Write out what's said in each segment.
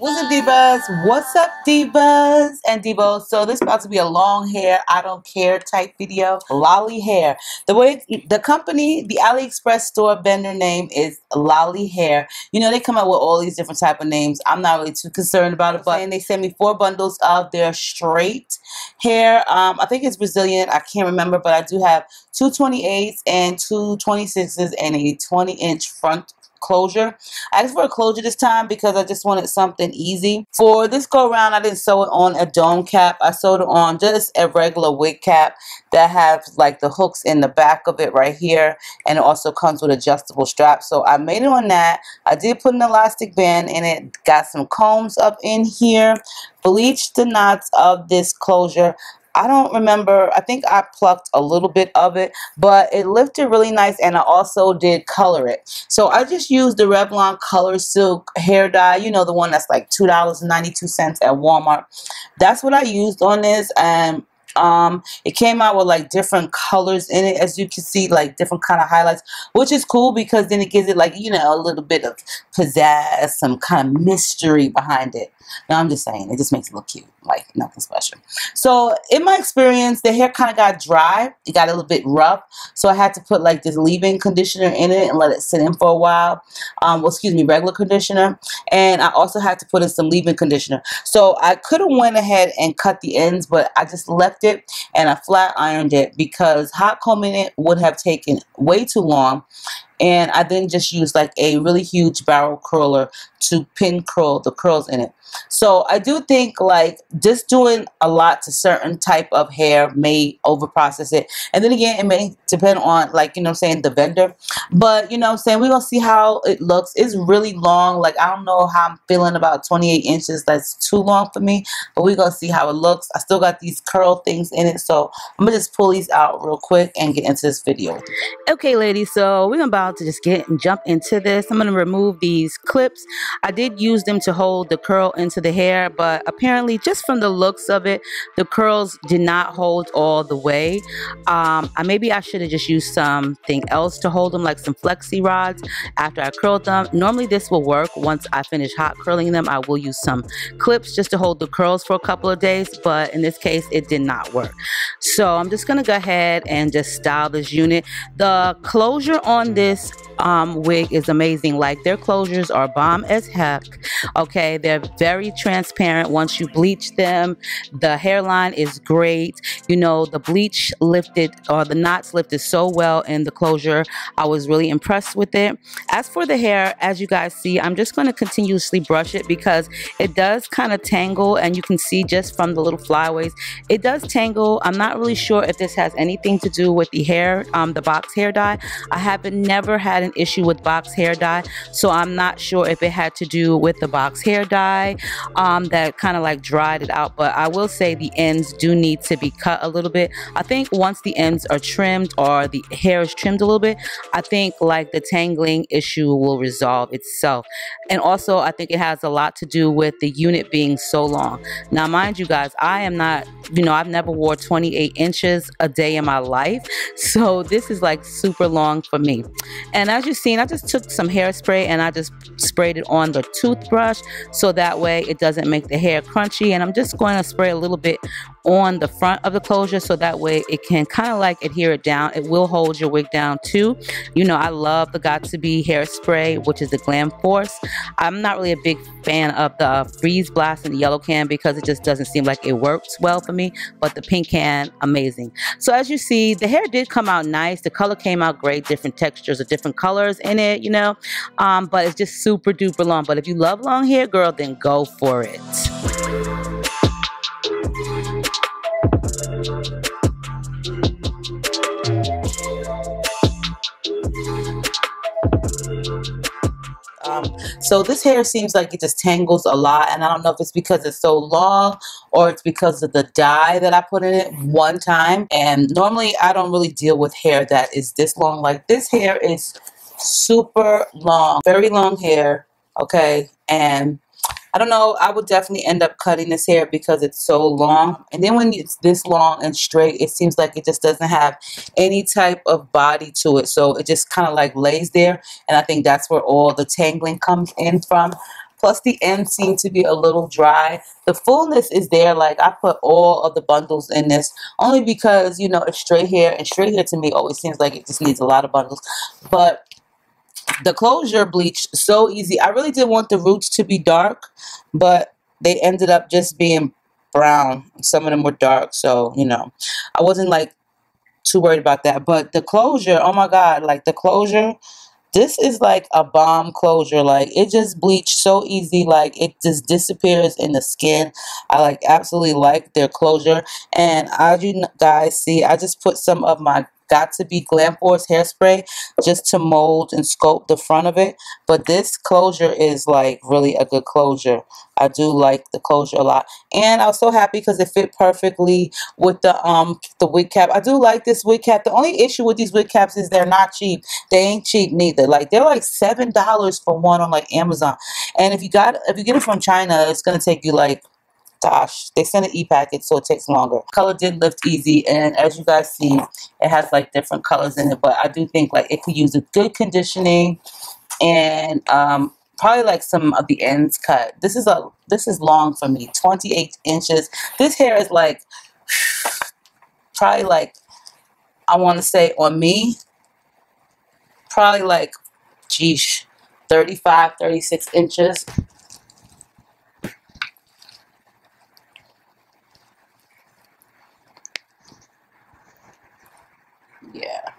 What's up, divas? What's up, divas and divos? So this is about to be a long hair, I don't care type video. Lolly Hair. The way the company, the AliExpress store vendor name is Lolly Hair. You know they come out with all these different type of names. I'm not really too concerned about it, but and they sent me four bundles of their straight hair. Um, I think it's Brazilian. I can't remember, but I do have two 28s and two 26s and a 20 inch front closure. I asked for a closure this time because I just wanted something easy. For this go around, I didn't sew it on a dome cap. I sewed it on just a regular wig cap that has like the hooks in the back of it right here. And it also comes with adjustable straps. So I made it on that. I did put an elastic band in it. Got some combs up in here. Bleached the knots of this closure. I don't remember. I think I plucked a little bit of it, but it lifted really nice and I also did color it. So I just used the Revlon Color Silk hair dye, you know, the one that's like $2.92 at Walmart. That's what I used on this and um it came out with like different colors in it as you can see like different kind of highlights which is cool because then it gives it like you know a little bit of pizzazz some kind of mystery behind it. Now I'm just saying it just makes it look cute like nothing special. So in my experience the hair kind of got dry it got a little bit rough so I had to put like this leave-in conditioner in it and let it sit in for a while um well excuse me regular conditioner and I also had to put in some leave-in conditioner. So I could have went ahead and cut the ends but I just left it and I flat ironed it because hot combing it would have taken way too long and I then just used like a really huge barrel curler to pin curl the curls in it. So I do think like just doing a lot to certain type of hair may over process it. And then again, it may depend on like, you know I'm saying, the vendor. But you know I'm saying, we're going to see how it looks. It's really long. Like I don't know how I'm feeling about 28 inches. That's too long for me. But we're going to see how it looks. I still got these curl things in it. So I'm going to just pull these out real quick and get into this video. Okay, ladies, so we're about to just get and jump into this. I'm going to remove these clips. I did use them to hold the curl into the hair, but apparently just from the looks of it, the curls did not hold all the way. Um, I, maybe I should have just used something else to hold them, like some flexi rods after I curled them. Normally this will work. Once I finish hot curling them, I will use some clips just to hold the curls for a couple of days, but in this case, it did not work. So I'm just going to go ahead and just style this unit. The closure on this um, wig is amazing. Like their closures are bomb as heck. Okay, they're very transparent once you bleach them. The hairline is great. You know, the bleach lifted or the knots lifted so well in the closure. I was really impressed with it. As for the hair, as you guys see, I'm just going to continuously brush it because it does kind of tangle and you can see just from the little flyaways, it does tangle. I'm not really sure if this has anything to do with the hair, um, the box hair dye. I haven't never had an issue with box hair dye, so I'm not sure if it had to do with the box hair dye um, that kind of like dried it out. But I will say the ends do need to be cut a little bit. I think once the ends are trimmed or the hair is trimmed a little bit, I think like the tangling issue will resolve itself. And also, I think it has a lot to do with the unit being so long. Now, mind you guys, I am not, you know, I've never wore 28 inches a day in my life. So this is like super long for me. And as you've seen, I just took some hairspray and I just sprayed it on the toothbrush so that way it doesn't make the hair crunchy. And I'm just going to spray a little bit on the front of the closure so that way it can kind of like adhere it down. It will hold your wig down too. You know, I love the Got2b hairspray, which is the Glam Force. I'm not really a big fan of the Freeze Blast and the yellow can because it just doesn't seem like it works well for me, but the pink can, amazing. So as you see, the hair did come out nice. The color came out great, different textures of different colors in it, you know, um, but it's just super duper long. But if you love long hair, girl, then go for it. Um, so this hair seems like it just tangles a lot. And I don't know if it's because it's so long or it's because of the dye that I put in it one time. And normally I don't really deal with hair that is this long. Like this hair is super long, very long hair. Okay. And I don't know. I would definitely end up cutting this hair because it's so long. And then when it's this long and straight, it seems like it just doesn't have any type of body to it. So it just kind of like lays there. And I think that's where all the tangling comes in from. Plus the ends seem to be a little dry. The fullness is there. Like I put all of the bundles in this only because, you know, it's straight hair. And straight hair to me always seems like it just needs a lot of bundles. But the closure bleached so easy. I really did want the roots to be dark, but they ended up just being brown. Some of them were dark, so, you know, I wasn't like too worried about that. But the closure, oh my God, like the closure, this is like a bomb closure. Like it just bleached so easy. Like it just disappears in the skin. I like absolutely like their closure. And as you guys see, I just put some of my got2b Glam Force hairspray just to mold and sculpt the front of it. But this closure is like really a good closure. I do like the closure a lot. And I was so happy because it fit perfectly with the um the wig cap. I do like this wig cap. The only issue with these wig caps is they're not cheap. They ain't cheap neither. Like they're like seven dollars for one on like Amazon. And if you got if you get it from China, it's gonna take you like gosh, they sent an e-packet, so it takes longer. Color did lift easy, and as you guys see, it has like different colors in it, but I do think like it could use a good conditioning and um, probably like some of the ends cut. This is a this is long for me, 28 inches. This hair is like probably like I want to say on me, probably like, geesh, 35, 36 inches. yeah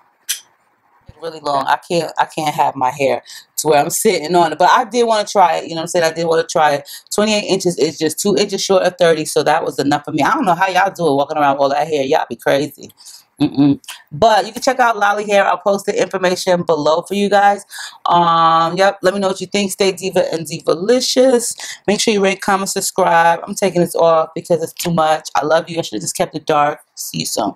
really long i can't i can't have my hair to where i'm sitting on it but i did want to try it you know what i'm saying i did want to try it 28 inches is just two inches short of 30 so that was enough for me i don't know how y'all do it walking around all that hair y'all be crazy Mm -mm. But you can check out Lolly Hair. I'll post the information below for you guys. Um, yep. Let me know what you think. Stay diva and divalicious. Make sure you rate, comment, subscribe. I'm taking this off because it's too much. I love you. I should have just kept it dark. See you soon.